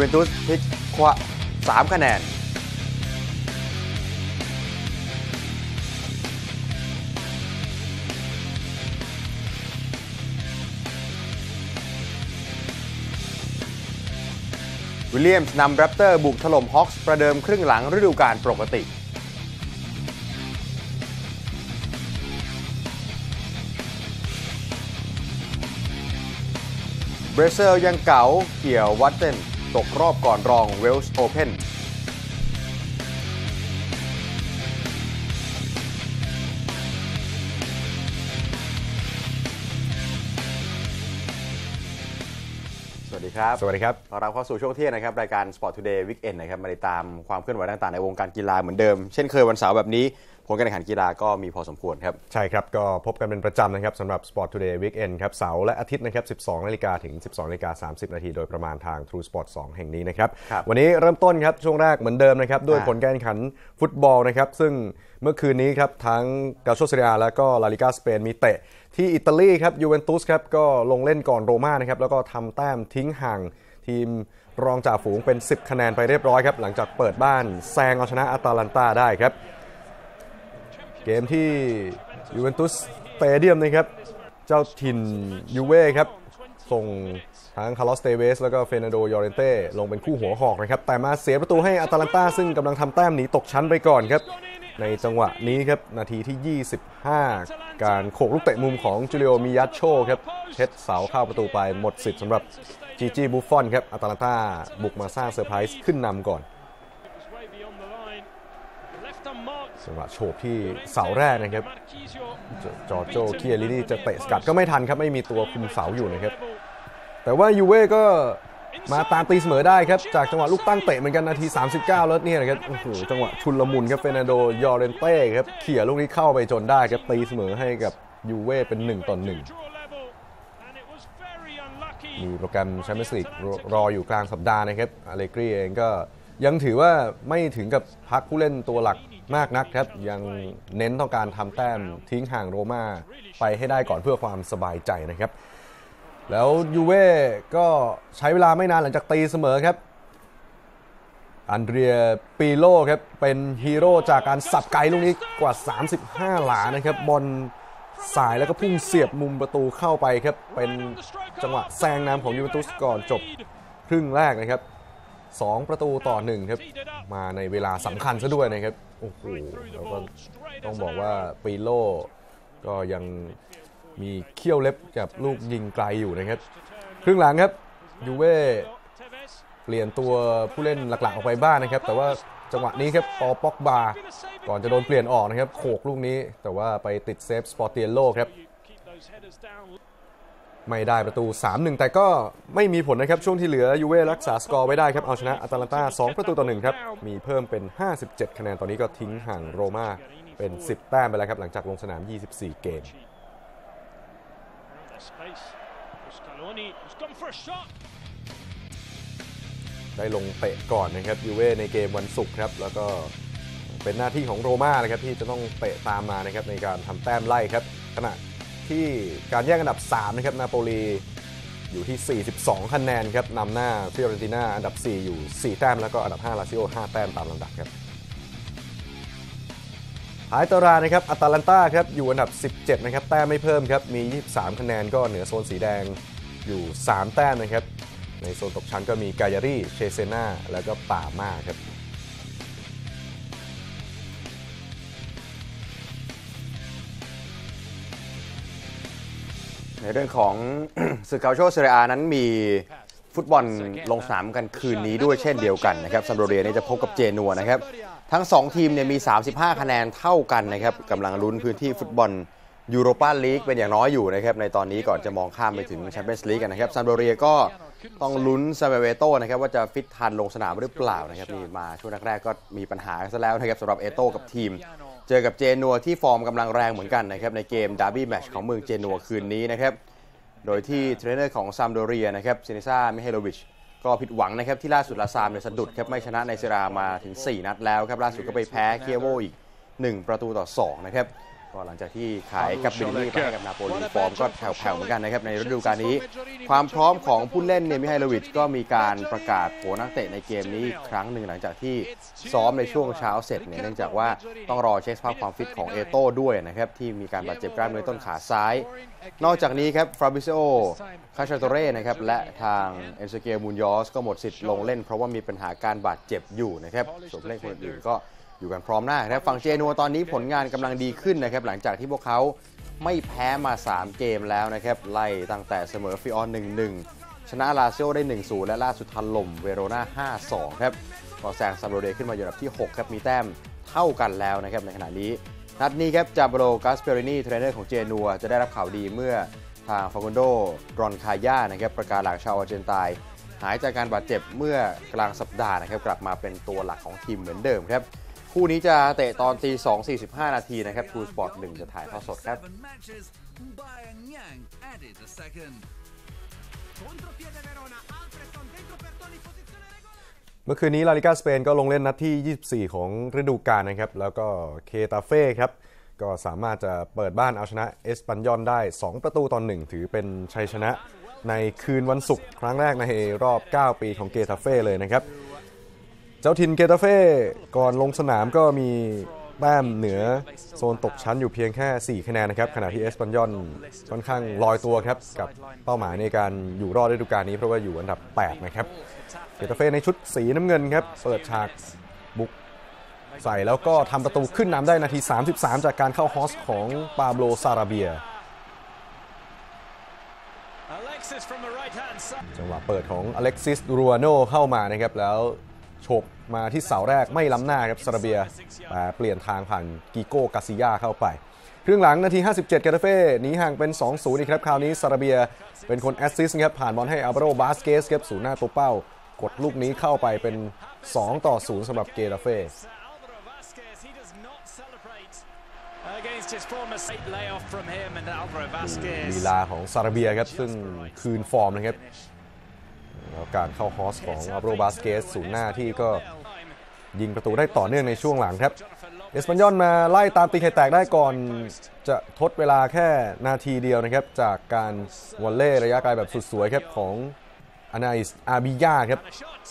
เวนตุสพลิกคว้า3คะแนนวิลเลียมส์นำแรปเตอร์บุกถล่มฮอคส์ประเดิมครึ่งหลังฤดูกาลปกติเบรเซลยังเก๋าเกี่ยววัตเทน ตกรอบก่อนรองเวลส์โอเพนสวัสดีครับ สวัสดีครับต้อนรับเข้าสู่ช่วงเที่ยงนะครับ รายการ Sport Today Weekend นะครับ มาติดตามความเคลื่อนไหวต่างๆ ในวงการกีฬาเหมือนเดิม เช่นเคยวันเสาร์แบบนี้ ผลการแข่งขันกีฬาก็มีพอสมควรครับ ใช่ครับ ก็พบกันเป็นประจำนะครับสำหรับ Sport Today Weekend ครับเสาร์และอาทิตย์นะครับ 12นาฬิกาถึง 12นาฬิกา30 นาทีโดยประมาณทาง True Sport 2 แห่งนี้นะครับครับวันนี้เริ่มต้นครับ ช่วงแรกเหมือนเดิมนะครับ ด้วยอ่าผลการแข่งขันฟุตบอลนะครับ ซึ่งเมื่อคืนนี้ครับทั้งกัลโช่เซเรียอาและก็ลาลิกาสเปนมีเตะที่อิตาลีครับยูเวนตุสครับก็ลงเล่นก่อนโรม่านะครับแล้วก็ทำแต้มทิ้งห่างทีมรองจ่าฝูงเป็น 10 คะแนนไปเรียบร้อยครับหลังจากเปิดบ้านแซงเอาชนะอาตาลันตาได้ครับ เกมที่ยูเวนตุสสเตเดียมนะครับ เจ้าถิ่นยูเว่ครับ ส่งทั้งคาร์ลอสเตเวสแล้วก็เฟร์นันโดยอร์เรนเต้ลงเป็นคู่หัวหอกนะครับ แต่มาเสียประตูให้อาตาลันตาซึ่งกำลังทำแต้มหนีตกชั้นไปก่อนครับ ในจังหวะนี้ครับ นาทีที่ 25 การโขกลูกเตะมุมของจูลิโอมิยัคโชครับเช็ดเสาเข้าประตูไปหมดสิทธิ์สำหรับจีจีบุฟฟอนครับอาตาลันตาบุกมาสร้างเซอร์ไพรส์ขึ้นนำก่อน จังหวะโฉบที่เสาแรกนะครับ จอร์โจเคียลลินี่จะเตะสกัดก็ไม่ทันครับ ไม่มีตัวคุมเสาอยู่นะครับ แต่ว่ายูเว่ก็มาตามตีเสมอได้ครับ จากจังหวะลูกตั้งเตะเหมือนกันนาที 39 แล้วเนี่ยนะครับโอ้โหจังหวะชุนละมุนครับเฟร์นันโดยอเรนเต้ครับเขี่ยลูกนี้เข้าไปจนได้ครับตีเสมอให้กับยูเว่เป็น1ต่อ1มีโปรแกรมแชมเปี้ยนส์ลีกรออยู่กลางสัปดาห์นะครับอัลเลกรีเองก็ ยังถือว่าไม่ถึงกับพักผู้เล่นตัวหลักมากนักครับ ยังเน้นต้องการทำแต้มทิ้งห่างโรม่าไปให้ได้ก่อนเพื่อความสบายใจนะครับ แล้วยูเว่ก็ใช้เวลาไม่นานหลังจากตีเสมอครับ อันเดรียปีร์โลครับ เป็นฮีโร่จากการสับไกลลูกนี้กว่า 35 หลานะครับบอลส่ายแล้วก็พุ่งเสียบมุมประตูเข้าไปครับ เป็นจังหวะแซงนำของยูเวนตุสก่อนจบครึ่งแรกนะครับ 2 ประตูต่อ 1 ครับ มาในเวลาสำคัญซะด้วยนะครับ โอ้โหแล้วก็ต้องบอกว่าปีร์โลก็ยังมีเขี้ยวเล็บกับลูกยิงไกลอยู่นะครับ ครึ่งหลังครับยูเว่เปลี่ยนตัวผู้เล่นหลักๆออกไปบ้างนะครับ แต่ว่าจังหวะนี้ครับปอลป็อกบา ก่อนจะโดนเปลี่ยนออกนะครับ โขกลูกนี้ แต่ว่าไปติดเซฟสปอร์ติเอลโลครับ ไม่ได้ประตู 3-1 แต่ก็ไม่มีผลนะครับ ช่วงที่เหลือยูเว่รักษาสกอร์ไว้ได้ครับ เอาชนะอาตาลันตา 2 ประตูต่อ1ครับ มีเพิ่มเป็น 57 คะแนนตอนนี้ก็ทิ้งห่างโรม่าเป็น 10 แต้มไปแล้วครับ หลังจากลงสนาม 24 เกม ได้ลงเตะก่อนนะครับยูเว่ในเกมวันศุกร์ครับ แล้วก็เป็นหน้าที่ของโรม่านะครับที่จะต้องเตะตามมานะครับในการทำแต้มไล่ครับขณะ ที่การแย่งอันดับ 3 นะครับ นาโปลีอยู่ที่ 42 คะแนนครับนำหน้าฟิโอเรนติน่าอันดับ 4 อยู่ 4 แต้ม แล้วก็อันดับ 5 ลาซิโอ 5 แต้มตามลำดับครับท้ายตารางนะครับอตาลันตาครับอยู่อันดับ 17 นะครับ แต้มไม่เพิ่มครับ มี 23 คะแนนก็เหนือโซนสีแดงอยู่ 3 แต้มนะครับ ในโซนตกชั้นก็มีกายารีเชเซนาแล้วก็ปาร์มาครับ ในเรื่องของสึกกัลโชเซเรียอานั้นมีฟุตบอลลงสนามกันคืนนี้ด้วยเช่นเดียวกันนะครับซามพ์โดเรียนี่จะพบกับเจนัวนะครับ ทั้ง 2 ทีมเนี่ยมี 35 คะแนนเท่ากันนะครับกำลังลุ้นพื้นที่ฟุตบอลยูโรปาลีกเป็นอย่างน้อยอยู่นะครับในตอนนี้ก่อนจะมองข้ามไปถึงแชมเปี้ยนส์ลีกกันนะครับซามพ์โดเรียก็ต้องลุ้นซามูเอลเอโต้นะครับว่าจะฟิตทันลงสนามหรือเปล่านะครับนี่มาช่วงแรกๆก็มีปัญหาซะแล้วนะครับสำหรับเอโต้กับทีม เจอกับเจนัวที่ฟอร์มกำลังแรงเหมือนกันนะครับในเกมดาร์บี้แมตช์ของเมืองเจนัวคืนนี้นะครับโดยที่เทรนเนอร์ของซามพ์โดเรียนะครับซินิซามิไฮโลวิชก็ผิดหวังนะครับที่ล่าสุดลาซามพ์เนี่ยสะดุดครับไม่ชนะในเซเรียอามาถึง 4 นัดแล้วครับล่าสุดก็ไปแพ้เคียโวอีก 1 ประตูต่อ2นะครับ ก็หลังจากที่ขายกับเบียดินี่ไปให้กับนาโปลีฟอร์มก็แผ่วๆเหมือนกันนะครับในฤดูกาลนี้ ความพร้อมของผู้เล่นเนี่ยมิไฮโลวิชก็มีการประกาศโผนักเตะในเกมนี้อีกครั้งหนึ่งหลังจากที่ซ้อมในช่วงเช้าเสร็จเนี่ยเนื่องจากว่าต้องรอเช็คสภาพความฟิตของเอโต้ด้วยนะครับที่มีการบาดเจ็บกล้ามเนื้อต้นขาซ้าย นอกจากนี้ครับฟาบริซิโอคัชชาตอเร่นะครับและทางเอเซเกลมูนยอซก็หมดสิทธิ์ลงเล่น เพราะว่ามีปัญหาการบาดเจ็บอยู่นะครับส่วนผู้เล่นคนอื่นๆก็ อยู่กันพร้อมหน้านะครับฝั่งเจนัวตอนนี้ผลงานกำลังดีขึ้นนะครับ หลังจากที่พวกเขาไม่แพ้มา 3 เกมแล้วนะครับ ไล่ตั้งแต่เสมอฟิออเรนติน่า 1-1 ชนะลาซิโอได้ 1-0 และล่าสุดถล่มเวโรนา5-2 ครับก็แซงซามพ์โดเรียขึ้นมาอยู่อันดับที่ 6 ครับ มีแต้มเท่ากันแล้วนะครับ ในขณะนี้ นัดนี้ครับจานปิเอโร่กาสเปรินีเทรนเนอร์ของเจนัวจะได้รับข่าวดีเมื่อทางฟาคุนโดรอนกายานะครับปราการหลังชาวอาร์เจนไตน์หายจากการบาดเจ็บเมื่อกลางสัปดาห์นะครับกลับมาเป็นตัวหลักของทีมเหมือนเดิมครับ คู่นี้จะเตะตอนตี2 45 นาทีนะครับทรูสปอร์ต1จะถ่ายทอดสดครับ เมื่อคืนนี้ลาลิกาสเปนก็ลงเล่นนัดที่ 24 ของฤดูกาลนะครับ แล้วก็เกตาเฟ่ครับ ก็สามารถจะเปิดบ้านเอาชนะเอสปันยอนได้ 2 ประตูต่อ1ถือเป็นชัยชนะในคืนวันศุกร์ครั้งแรกในรอบ 9 ปีของเกตาเฟ่เลยนะครับ เจ้าถิ่นเกตาเฟ่ก่อนลงสนามก็มีแต้มเหนือโซนตกชั้นอยู่เพียงแค่ 4 คะแนนนะครับขณะที่เอสปันยอนค่อนข้างลอยตัวครับ กับเป้าหมายในการอยู่รอดฤดูกาลนี้เพราะว่าอยู่อันดับ 8 นะครับเกตาเฟ่ในชุดสีน้ำเงินครับ เปิดฉากบุกใส่แล้วก็ทำประตูขึ้นนำได้นาที 33 จากการเข้าฮอสของปาโบลซาราเบีย Alexis from the right hand side. จังหวะเปิดของอเล็กซิสรูอาโนเข้ามานะครับแล้ว โฉบมาที่เสาแรกไม่ล้ำหน้าครับซาราเบียแต่เปลี่ยนทางผ่านกิโก้กาซิยาเข้าไป ครึ่งหลังนาที 57 กาเตาเฟ่หนีห่างเป็น 2-0 อีกครับคราวนี้ซาราเบียเป็นคนแอสซิสต์ครับผ่านบอลให้อัล v าโรบาสเกสครับศูนย์หน้าตัวเป้ากดลูกนี้เข้าไปเป็น 2 ต่อ 0สำหรับเกตาเฟ่ Alvaro Vasquez, he does not celebrate against his former state layoff from him and Alvaro ลี Vasquez. ลาของซาราเบียครับ ซึ่งคืนฟอร์มนะครับ แล้วการเข้าฮอสของอัล v าโรบาสเกสศูนย์หน้าที่ก็ยิงประตูได้ต่อเนื่องในช่วงหลังครับ เอสปันยอนมาไล่ตามตีไข่แตกได้ก่อน จะทดเวลาแค่นาทีเดียวนะครับ จากการวอลเล่ระยะไกลแบบสุดสวยครับของอานาอิสอาบิยาครับ Shot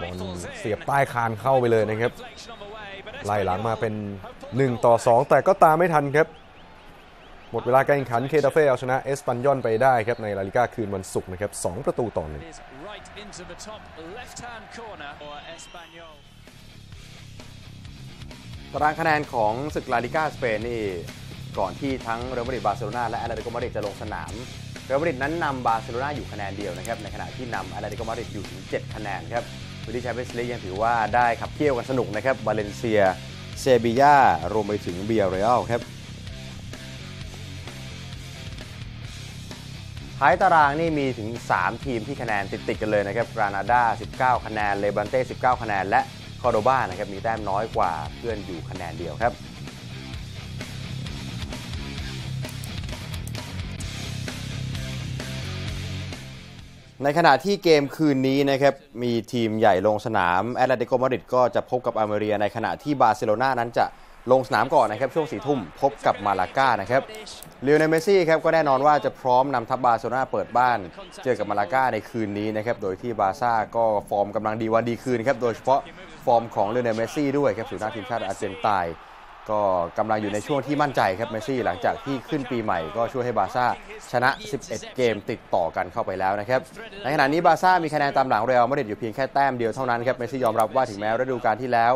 บอล rifles เสียบ in. ใต้คานเข้าไปเลยนะครับ Deflection on the way, but ไล่หลังมาเป็น 1 ต่อ 2 แต่ก็ตามไม่ทันครับ หมดเวลาการแข่งขันเคตาเฟ่เอาชนะเอสปันยอนไปได้ครับในลาลิก้าคืนวันศุกร์นะครับ 2 ประตูต่อหนึ่ง It is right into the top left-hand corner for Espanyol. ตารางคะแนนของศึกลาลิก้าสเปนนี่ก่อนที่ทั้งเรอัลมาดริดบาร์เซโลนาและแอตเลติโกมาดริดจะลงสนามเรอัลมาดริดนั้นนำบาร์เซโลนาอยู่คะแนนเดียวนะครับในขณะที่นำแอตเลติโกมาดริดอยู่ถึง 7 คะแนนครับพื้นที่แชมเปี้ยนส์ลีกยังถือว่าได้ขับเคี่ยวกันสนุกนะครับบาเลนเซียเซบียารวมไปถึงบียาร์เรอัลครับ ท้ายตารางนี่มีถึง 3 ทีมที่คะแนนติดๆกันเลยนะครับกรานาดา 19 คะแนน เลบานเต้ 19 คะแนน และคอร์โดบานะครับ มีแต้มน้อยกว่าเพื่อนอยู่คะแนนเดียวครับในขณะที่เกมคืนนี้นะครับมีทีมใหญ่ลงสนามแอตเลติโกมาดริดก็จะพบกับอัลเมเรียในขณะที่บาร์เซโลนานั้นจะ ลงสนามก่อนนะครับช่วงสี่ทุ่มพบกับมาลาก้านะครับลิโอเนลเมสซี่ครับก็แน่นอนว่าจะพร้อมนำทัพบาร์เซโลนาเปิดบ้าน เจอกับมาลาก้าในคืนนี้นะครับโดยที่บาร์ซ่าก็ฟอร์มกำลังดีวันดีคืนครับโดยเฉพาะฟอร์มของลิโอเนลเมสซี่ด้วยครับศูนย์หน้าทีมชาติอาร์เจนตินา ก็กำลังอยู่ในช่วงที่มั่นใจครับเมสซี่หลังจากที่ขึ้นปีใหม่ก็ช่วยให้บาร์ซ่าชนะ 11 เกมติดต่อกันเข้าไปแล้วนะครับ ในขณะนี้บาร์ซ่ามีคะแนนตามหลังเรอัลมาดริดอยู่เพียงแค่แต้มเดียวเท่านั้นครับเมสซี่ยอมรับว่าถึงแม้ฤดูกาลที่แล้ว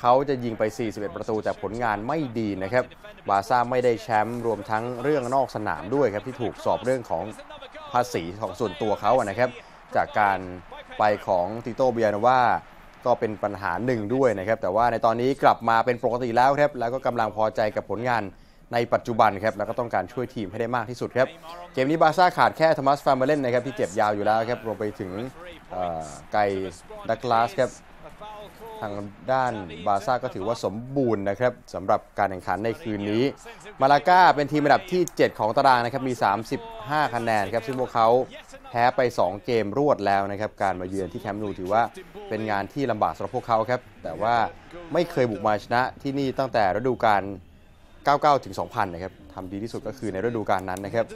เขาจะยิงไป 41 ประตูแต่ผลงานไม่ดีนะครับ บาร์ซ่าไม่ได้แชมป์รวมทั้งเรื่องนอกสนามด้วยครับที่ถูกสอบเรื่องของภาษีของส่วนตัวเขาอะนะครับจากการไปของติโต้ บีลาโนว่า ก็เป็นปัญหาหนึ่งด้วยนะครับ แต่ว่าในตอนนี้กลับมาเป็นปกติแล้วครับ แล้วก็กำลังพอใจกับผลงานในปัจจุบันครับ แล้วก็ต้องการช่วยทีมให้ได้มากที่สุดครับ เกมนี้บาร์ซ่าขาดแค่โธมัส แฟร์มาเลนนะครับที่เจ็บยาวอยู่แล้วครับ รวมไปถึงเอ่อไกดักลาสครับางด้านบาร์ซ่าก็ถือว่าสมบูรณ์นะครับสำหรับการแข่งขันในคืนนี้ มาลาก้าเป็นทีมอันดับที่ 7 ของตารางนะครับมี 35 คะแนนครับซึ่งพวกเขาแพ้ไป 2 เกมรวดแล้วนะครับการมาเยือนที่แคมป์นูถือว่าเป็นงานที่ลำบากสำหรับพวกเขาครับแต่ว่าไม่เคยบุกมาชนะที่นี่ตั้งแต่ฤดูกาล99ถึง2000นะครับทำดีที่สุดก็คือในฤดูกาลนั้นนะครับ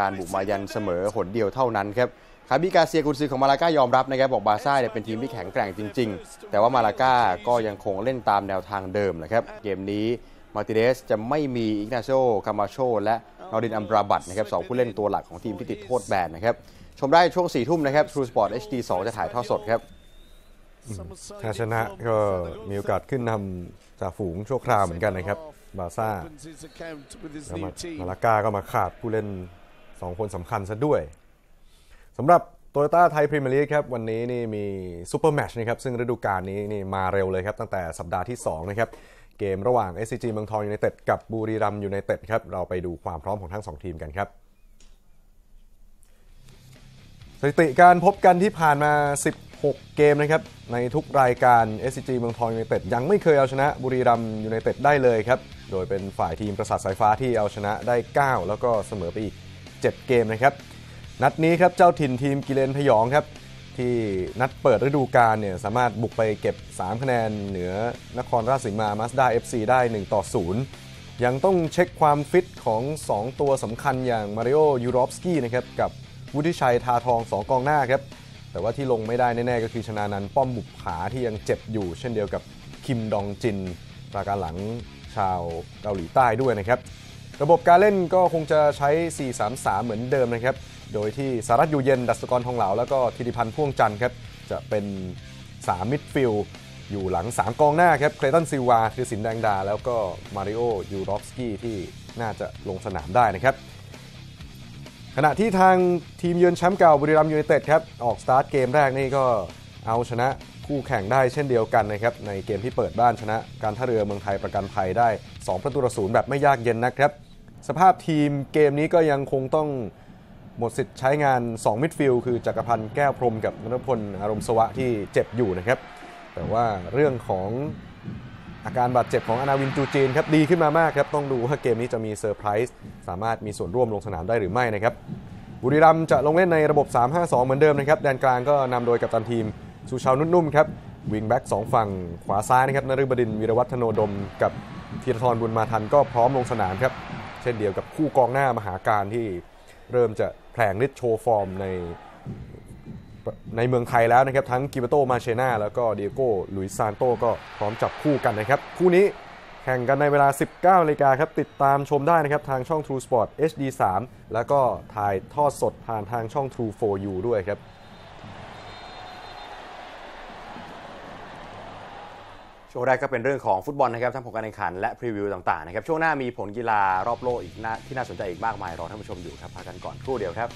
การบุกมายันเสมอหนเดียวเท่านั้นครับ คาบิกาเซียกุนซือของมาลาก้ายอมรับนะครับบอกบาร์ซ่าเนี่ยเป็นทีมที่แข็งแกร่งจริง ๆ แต่ว่ามาลาก้าก็ยังคงเล่นตามแนวทางเดิมนะครับเกมนี้มาร์ติเนสจะไม่มีอิกนาโชคามาโช และนอรินอัมบราบัตนะครับสองผู้เล่นตัวหลักของทีมที่ติดโทษแบนนะครับชมได้ช่วง4ทุ่มนะครับ True Sport HD 2 จะถ่ายทอดสดครับถ้าชนะก็มีโอกาสขึ้นนำจากฝูงชั่วคราวเหมือนกันนะครับ บาร์ซ่าแล้วมามาลาก้าก็มาขาดผู้เล่น 2 คนสำคัญซะด้วย สำหรับโตโยต้าไทยพรีเมียร์ลีกครับวันนี้นี่มี super match นะครับซึ่งฤดูกาลนี้นี่มาเร็วเลยครับตั้งแต่สัปดาห์ที่2นะครับเกมระหว่าง SCG เมืองทองยูไนเต็ดกับบุรีรัมย์ยูไนเต็ดครับเราไปดูความพร้อมของทั้ง 2 ทีมกันครับสถิติการพบกันที่ผ่านมา 16 เกมนะครับในทุกรายการ SCG เมืองทองยูไนเต็ดยังไม่เคยเอาชนะบุรีรัมย์ยูไนเต็ดได้เลยครับโดยเป็นฝ่ายทีมปราสาทสายฟ้าที่เอาชนะได้ 9 แล้วก็เสมอไปอีก 7 เกมนะครับ นัดนี้ครับเจ้าถิ่นทีมกิเลนผยองครับ ที่นัดเปิดฤดูกาลเนี่ยสามารถบุกไปเก็บ 3 คะแนนเหนือนครราชสีมามาสด้า FC ได้ 1 ต่อ 0 ยังต้องเช็คความฟิตของ 2 ตัวสำคัญอย่างมาริโอยูรอฟสกี้นะครับกับวุฒิชัยทาทอง 2 กองหน้าครับ แต่ว่าที่ลงไม่ได้แน่ๆก็คือชนานันท์ ป้อมบุปผาที่ยังเจ็บอยู่ เช่นเดียวกับคิมดองจินปราการหลังชาวเกาหลีใต้ด้วยนะครับ ระบบการเล่นก็คงจะใช้ 4-3-3 เหมือนเดิมนะครับ โดยที่สารัตอยู่เย็นดัสกรทองเหลาแล้วก็ธิติพันธ์พ่วงจันทร์ครับจะเป็น3มิดฟิลด์อยู่หลัง 3 กองหน้าครับ เคลตันซิลวา ธีรศิลป์ แดงดา แล้วก็มาริโอ ยูรอฟสกี้ที่น่าจะลงสนามได้นะครับ ขณะที่ทางทีมเยือนแชมป์เก่าบุรีรัมย์ยูไนเต็ดครับ ออกสตาร์ทเกมแรกนี่ก็เอาชนะคู่แข่งได้เช่นเดียวกันนะครับ ในเกมที่เปิดบ้านชนะการท่าเรือเมืองไทยประกันภัยได้ 2 ประตูต่อศูนย์แบบไม่ยากเย็นนะครับ สภาพทีมเกมนี้ก็ยังคงต้อง หมดสิทธิ์ใช้งาน 2 มิดฟิลด์คือจักรพันธ์แก้วพรมกับนฤพลอารมณ์สวะที่เจ็บอยู่นะครับ แต่ว่าเรื่องของอาการบาดเจ็บของอนาวินจูจีนครับดีขึ้นมามากครับ ต้องดูว่าเกมนี้จะมีเซอร์ไพรส์สามารถมีส่วนร่วมลงสนามได้หรือไม่นะครับบุรีรัมย์จะลงเล่นในระบบ 3-5-2 เหมือนเดิมนะครับแดนกลางก็นำโดยกัปตันทีมสุเชาว์ นุชนุ่มครับวิงแบ็กสองฝั่งขวาซ้ายนะครับนฤบดินวีรวัฒโนดม กับธีราทรบุญมาทันก็พร้อมลงสนามครับ เช่นเดียวกับคู่กองหน้ามหากาฬที่เริ่มจะ แผลงฤทธิ์โชว์ฟอร์มในในเมืองไทยแล้วนะครับ ทั้งกิลแบร์โตมาเชนาแล้วก็ดิโอโก้ลุยส์ ซานโตก็พร้อมจับคู่กันนะครับ คู่นี้แข่งกันในเวลา 19นาฬิกาครับ ติดตามชมได้นะครับ ทางช่อง True Sport HD 3แล้วก็ถ่ายทอดสดผ่านทางช่อง True 4U ด้วยครับ ช่วงแรกก็เป็นเรื่องของฟุตบอลนะครับทั้งผลการแข่งขันและพรีวิวต่างๆนะครับช่วงหน้ามีผลกีฬารอบโลกอีกที่น่าสนใจอีกมากมายรอท่านผู้ชมอยู่ครับพักกันก่อนครู่เดียวครับ